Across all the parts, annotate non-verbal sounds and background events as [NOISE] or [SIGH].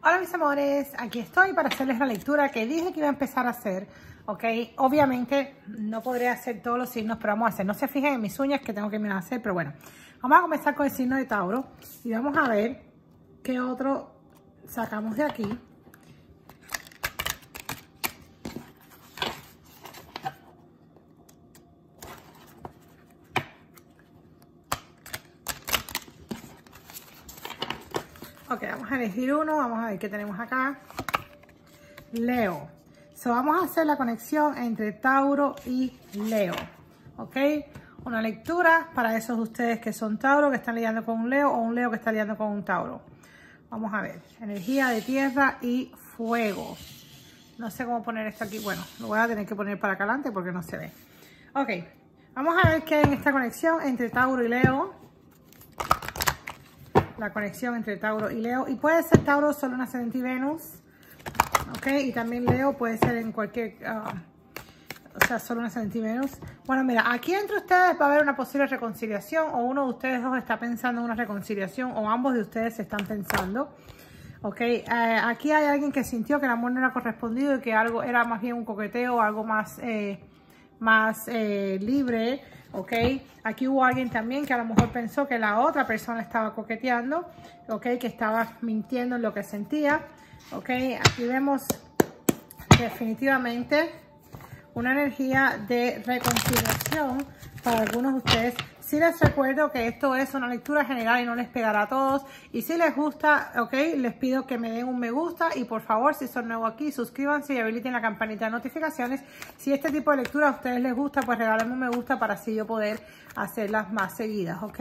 Hola mis amores, aquí estoy para hacerles la lectura que dije que iba a empezar a hacer, ok. Obviamente no podré hacer todos los signos, pero vamos a hacer. No se fijen en mis uñas que tengo que mirar a hacer, pero bueno. Vamos a comenzar con el signo de Tauro y vamos a ver qué otro sacamos de aquí. Ok, vamos a elegir uno, vamos a ver qué tenemos acá. Leo. So, vamos a hacer la conexión entre Tauro y Leo. Ok, una lectura para esos de ustedes que son Tauro, que están lidiando con un Leo, o un Leo que está lidiando con un Tauro. Vamos a ver, energía de tierra y fuego. No sé cómo poner esto aquí. Bueno, lo voy a tener que poner para acá adelante porque no se ve. Ok, vamos a ver qué hay en esta conexión entre Tauro y Leo la conexión entre Tauro y Leo. Y puede ser Tauro solo en ascendente y Venus. Ok, y también Leo puede ser en cualquier, uh, o sea, solo y Venus. Bueno, mira, aquí entre ustedes va a haber una posible reconciliación o uno de ustedes dos está pensando en una reconciliación o ambos de ustedes están pensando. Ok, eh, aquí hay alguien que sintió que el amor no era correspondido y que algo era más bien un coqueteo, algo más, eh, más eh, libre ¿ok? Aquí hubo alguien también que a lo mejor pensó que la otra persona estaba coqueteando, ¿ok? Que estaba mintiendo en lo que sentía, ¿ok? Aquí vemos definitivamente una energía de reconciliación para algunos de ustedes si les recuerdo que esto es una lectura general y no les pegará a todos. Y si les gusta, ok, les pido que me den un me gusta y por favor, si son nuevos aquí, suscríbanse y habiliten la campanita de notificaciones. Si este tipo de lectura a ustedes les gusta, pues regálenme un me gusta para así yo poder hacerlas más seguidas, ok.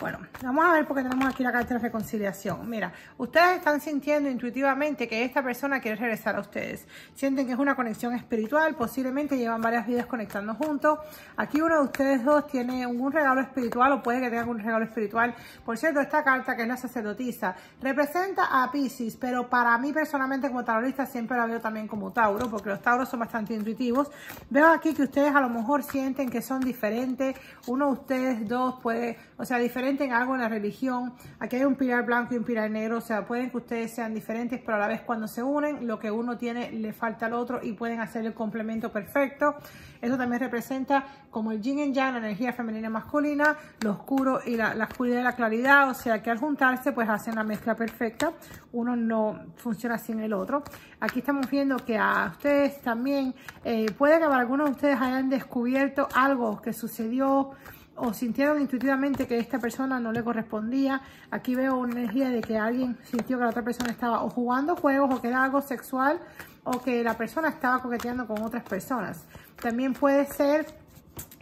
Bueno, vamos a ver porque tenemos aquí la carta de reconciliación. Mira, ustedes están sintiendo intuitivamente que esta persona quiere regresar a ustedes. Sienten que es una conexión espiritual, posiblemente llevan varias vidas conectando juntos. Aquí uno de ustedes dos tiene un regalo espiritual o puede que tenga un regalo espiritual. Por cierto, esta carta que es la sacerdotisa representa a Pisces, pero para mí personalmente como taurista siempre la veo también como Tauro, porque los Tauros son bastante intuitivos. Veo aquí que ustedes a lo mejor sienten que son diferentes. Uno de ustedes dos puede, o sea, diferente en algo en la religión. Aquí hay un pilar blanco y un pilar negro, o sea, pueden que ustedes sean diferentes, pero a la vez cuando se unen, lo que uno tiene le falta al otro y pueden hacer el complemento perfecto. Eso también representa como el yin y yang, la energía femenina y masculina, lo oscuro y la, oscuridad y la claridad, o sea que al juntarse pues hacen la mezcla perfecta, uno no funciona sin el otro. Aquí estamos viendo que a ustedes también, eh, puede que algunos de ustedes hayan descubierto algo que sucedió o sintieron intuitivamente que esta persona no le correspondía. Aquí veo una energía de que alguien sintió que la otra persona estaba o jugando juegos o que era algo sexual o que la persona estaba coqueteando con otras personas. También puede ser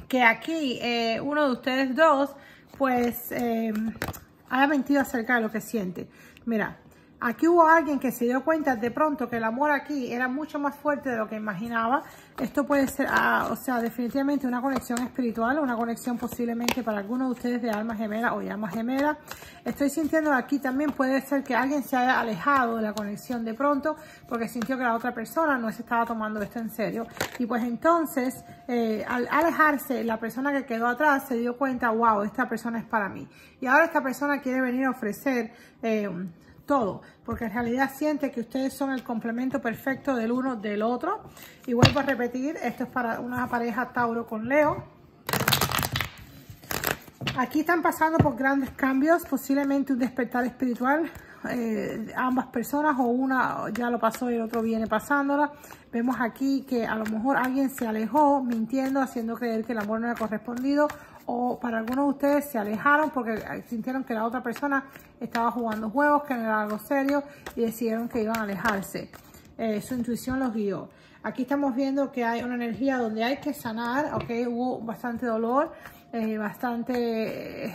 que aquí eh, uno de ustedes dos pues eh, haya mentido acerca de lo que siente. Mira, aquí hubo alguien que se dio cuenta de pronto que el amor aquí era mucho más fuerte de lo que imaginaba esto puede ser, ah, o sea, definitivamente una conexión espiritual, una conexión posiblemente para algunos de ustedes de alma gemela o llama gemela. Estoy sintiendo aquí también puede ser que alguien se haya alejado de la conexión de pronto porque sintió que la otra persona no se estaba tomando esto en serio. Y pues entonces, eh, al alejarse, la persona que quedó atrás se dio cuenta, wow, esta persona es para mí. Y ahora esta persona quiere venir a ofrecer... Eh, todo, porque en realidad siente que ustedes son el complemento perfecto del uno del otro. Y vuelvo a repetir, esto es para una pareja Tauro con Leo. Aquí están pasando por grandes cambios, posiblemente un despertar espiritual, eh, ambas personas o una ya lo pasó y el otro viene pasándola. Vemos aquí que a lo mejor alguien se alejó mintiendo, haciendo creer que el amor no era correspondido o para algunos de ustedes se alejaron porque sintieron que la otra persona estaba jugando juegos, que no era algo serio y decidieron que iban a alejarse. Eh, su intuición los guió. Aquí estamos viendo que hay una energía donde hay que sanar, ok, hubo bastante dolor, eh, bastante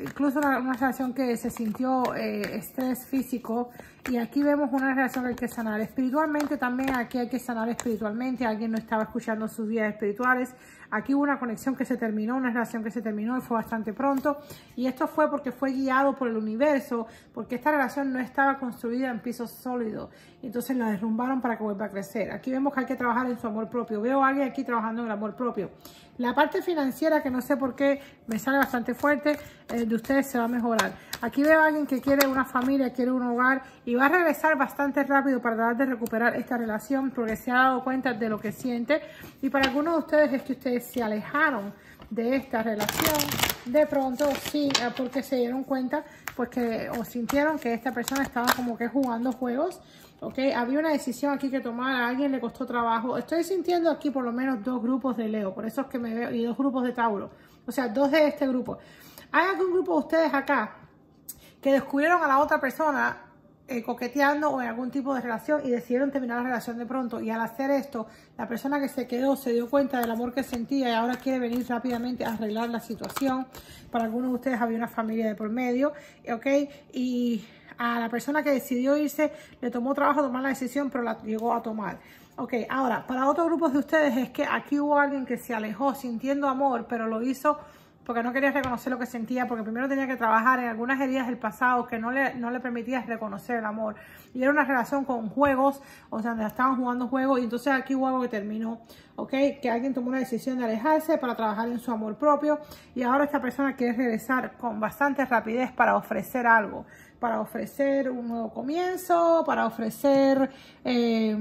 incluso una, relación que se sintió eh, estrés físico y aquí vemos una relación que hay que sanar espiritualmente también aquí hay que sanar espiritualmente alguien no estaba escuchando sus vidas espirituales Aquí hubo una conexión que se terminó, una relación que se terminó y fue bastante pronto. Y esto fue porque fue guiado por el universo, porque esta relación no estaba construida en pisos sólidos. Entonces la derrumbaron para que vuelva a crecer. Aquí vemos que hay que trabajar en su amor propio. Veo a alguien aquí trabajando en el amor propio. La parte financiera, que no sé por qué me sale bastante fuerte, eh, de ustedes se va a mejorar. Aquí veo a alguien que quiere una familia, quiere un hogar y va a regresar bastante rápido para tratar de recuperar esta relación porque se ha dado cuenta de lo que siente. Y para algunos de ustedes es que ustedes se alejaron de esta relación de pronto sí eh, porque se dieron cuenta pues que o sintieron que esta persona estaba como que jugando juegos ok había una decisión aquí que tomar a alguien le costó trabajo. Estoy sintiendo aquí por lo menos dos grupos de Leo por eso es que me veo y dos grupos de Tauro o sea dos de este grupo. Hay algún grupo de ustedes acá que descubrieron a la otra persona eh, coqueteando o en algún tipo de relación y decidieron terminar la relación de pronto. Y al hacer esto, la persona que se quedó se dio cuenta del amor que sentía y ahora quiere venir rápidamente a arreglar la situación. Para algunos de ustedes había una familia de por medio, ¿ok? Y a la persona que decidió irse le tomó trabajo tomar la decisión, pero la llegó a tomar. Ok, ahora, para otros grupos de ustedes es que aquí hubo alguien que se alejó sintiendo amor, pero lo hizo porque no quería reconocer lo que sentía, porque primero tenía que trabajar en algunas heridas del pasado que no le, no le permitía reconocer el amor. Y era una relación con juegos, o sea, donde estaban jugando juegos, y entonces aquí hubo algo que terminó, ¿ok? Que alguien tomó una decisión de alejarse para trabajar en su amor propio, y ahora esta persona quiere regresar con bastante rapidez para ofrecer algo, para ofrecer un nuevo comienzo, para ofrecer... Eh,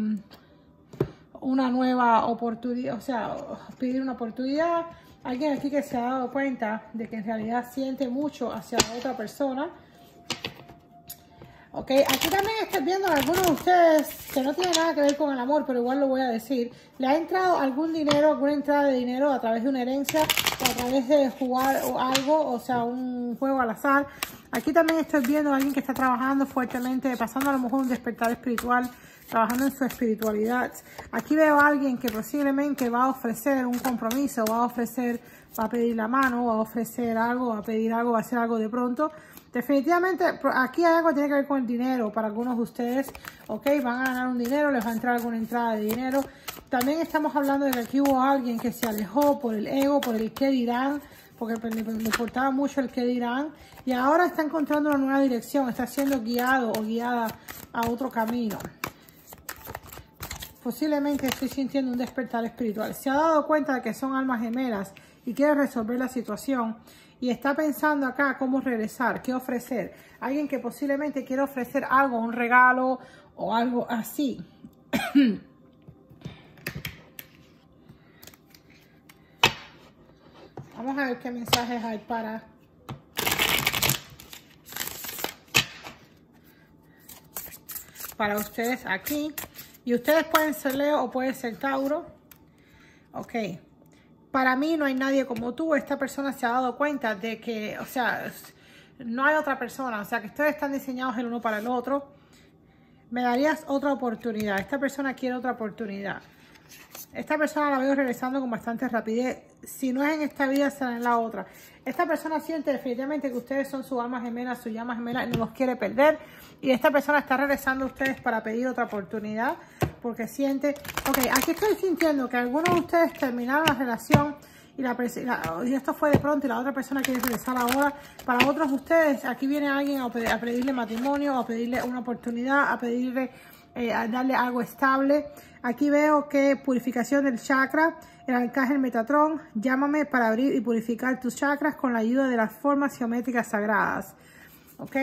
una nueva oportunidad, o sea, pedir una oportunidad, alguien aquí que se ha dado cuenta de que en realidad siente mucho hacia la otra persona. Ok, aquí también estoy viendo algunos de ustedes que no tiene nada que ver con el amor, pero igual lo voy a decir. Le ha entrado algún dinero, alguna entrada de dinero a través de una herencia o a través de jugar algo, o sea, un juego al azar. Aquí también estoy viendo a alguien que está trabajando fuertemente, pasando a lo mejor un despertar espiritual trabajando en su espiritualidad. Aquí veo a alguien que posiblemente va a ofrecer un compromiso, va a ofrecer, va a pedir la mano, va a ofrecer algo, va a pedir algo, va a hacer algo de pronto. Definitivamente aquí hay algo que tiene que ver con el dinero para algunos de ustedes, ok, van a ganar un dinero, les va a entrar alguna entrada de dinero. También estamos hablando de que aquí hubo alguien que se alejó por el ego, por el qué dirán, porque le, importaba mucho el qué dirán, y ahora está encontrando una nueva dirección, está siendo guiado o guiada a otro camino posiblemente estoy sintiendo un despertar espiritual. Se ha dado cuenta de que son almas gemelas y quiere resolver la situación y está pensando acá cómo regresar, qué ofrecer. Alguien que posiblemente quiere ofrecer algo, un regalo o algo así. [COUGHS] Vamos a ver qué mensajes hay para... Para ustedes aquí. Y ustedes pueden ser Leo o pueden ser Tauro. Ok. Para mí no hay nadie como tú. Esta persona se ha dado cuenta de que, o sea, no hay otra persona. O sea, que ustedes están diseñados el uno para el otro. Me darías otra oportunidad. Esta persona quiere otra oportunidad. Esta persona la veo regresando con bastante rapidez. Si no es en esta vida, será en la otra. Esta persona siente definitivamente que ustedes son su alma gemela, su llama gemela, no los quiere perder. Y esta persona está regresando a ustedes para pedir otra oportunidad porque siente... Ok, aquí estoy sintiendo que algunos de ustedes terminaron la relación y, la, y esto fue de pronto y la otra persona quiere regresar ahora. Para otros de ustedes, aquí viene alguien a, pedirle matrimonio, a pedirle una oportunidad, a pedirle, eh, darle algo estable. Aquí veo que purificación del chakra, el arcángel Metatron, llámame para abrir y purificar tus chakras con la ayuda de las formas geométricas sagradas. ¿Ok?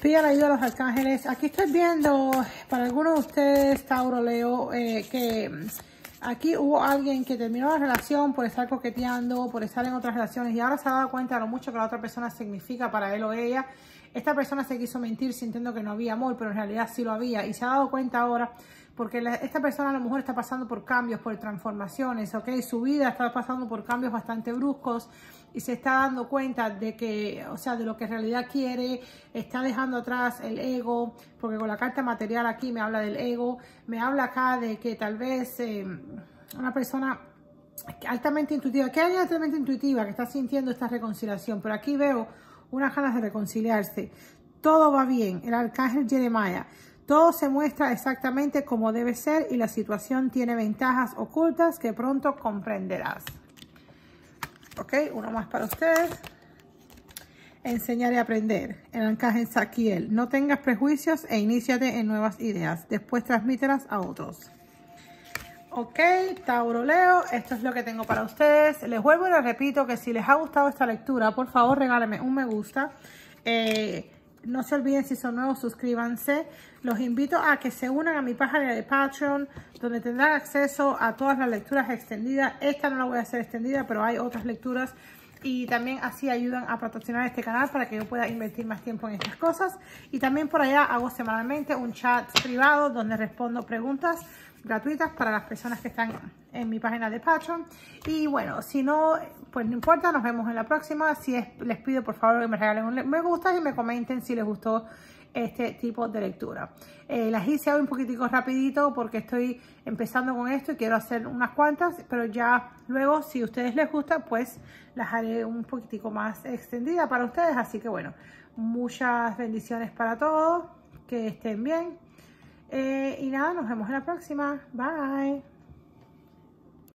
Pide la ayuda a los arcángeles. Aquí estoy viendo, para algunos de ustedes, Tauro, Leo, eh, que aquí hubo alguien que terminó la relación por estar coqueteando, por estar en otras relaciones y ahora se ha dado cuenta de lo mucho que la otra persona significa para él o ella. Esta persona se quiso mentir sintiendo que no había amor, pero en realidad sí lo había y se ha dado cuenta ahora porque esta persona a lo mejor está pasando por cambios, por transformaciones, ¿ok? Su vida está pasando por cambios bastante bruscos y se está dando cuenta de que, o sea, de lo que en realidad quiere, está dejando atrás el ego, porque con la carta material aquí me habla del ego, me habla acá de que tal vez eh, una persona altamente intuitiva, que hay altamente intuitiva que está sintiendo esta reconciliación, pero aquí veo unas ganas de reconciliarse. Todo va bien, el arcángel Jeremiah Todo se muestra exactamente como debe ser y la situación tiene ventajas ocultas que pronto comprenderás. Ok, uno más para ustedes. Enseñar y aprender. El en Saquiel. No tengas prejuicios e iníciate en nuevas ideas. Después transmítelas a otros. Ok, Tauro Leo, esto es lo que tengo para ustedes. Les vuelvo y les repito que si les ha gustado esta lectura, por favor regálenme un me gusta. Eh, no se olviden si son nuevos, suscríbanse. Los invito a que se unan a mi página de Patreon, donde tendrán acceso a todas las lecturas extendidas. Esta no la voy a hacer extendida, pero hay otras lecturas y también así ayudan a patrocinar este canal para que yo pueda invertir más tiempo en estas cosas. Y también por allá hago semanalmente un chat privado donde respondo preguntas gratuitas para las personas que están en mi página de Patreon. Y bueno, si no, pues no importa, nos vemos en la próxima. Si les pido por favor que me regalen un me gusta y me comenten si les gustó este tipo de lectura. Eh, las hice hoy un poquitico rapidito porque estoy empezando con esto y quiero hacer unas cuantas, pero ya luego si a ustedes les gusta, pues las haré un poquitico más extendida para ustedes. Así que bueno, muchas bendiciones para todos, que estén bien. Eh, y nada, nos vemos en la próxima. Bye.